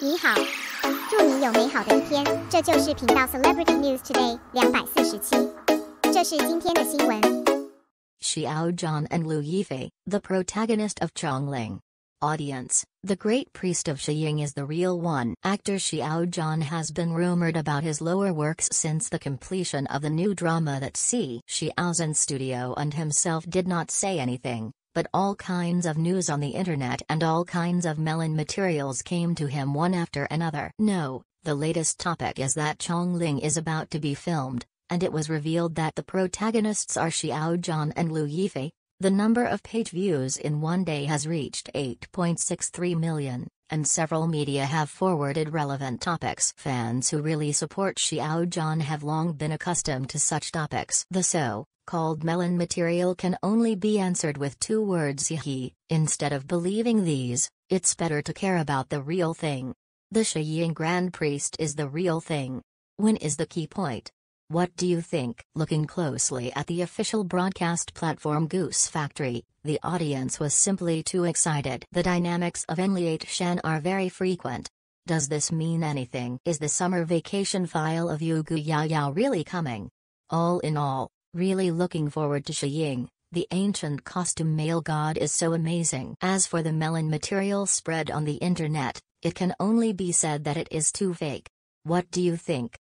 你好，祝你有美好的一天。这就是频道 Celebrity News Today 两百四十七，这是今天的新闻。Xiao Zhan and Liu Yifei, the protagonist of Changling. Audience, the great priest of Shiying is the real one. Actor Xiao Zhan has been rumored about his lower works since the completion of the new drama that Si Xiao Zhan Studio and himself did not say anything, but all kinds of news on the internet and all kinds of melon materials came to him one after another. No, the latest topic is that Changling is about to be filmed, and it was revealed that the protagonists are Xiao Zhan and Liu Yifei. The number of page views in one day has reached 8.63 million, and several media have forwarded relevant topics. Fans who really support Xiao have long been accustomed to such topics. The so called melon material can only be answered with two words he. Instead of believing these, it's better to care about the real thing. The Shiying Grand Priest is the real thing. When is the key point? What do you think? Looking closely at the official broadcast platform Goose Factory, the audience was simply too excited. The dynamics of Enliate Shan are very frequent. Does this mean anything? Is the summer vacation file of Yu Gu Yao Yao really coming? All in all, really looking forward to Shiying. The ancient costume male god is so amazing. As for the melon material spread on the internet, it can only be said that it is too fake. What do you think?